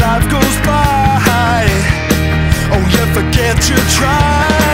life goes by, oh yeah, forget you try.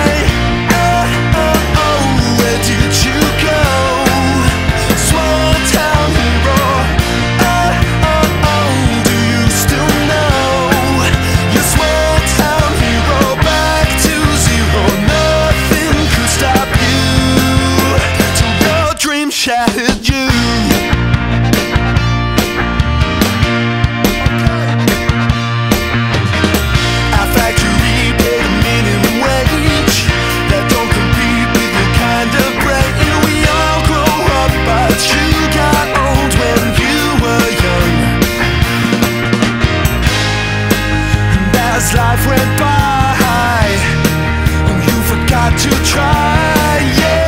as life went by, and you forgot to try. Yeah.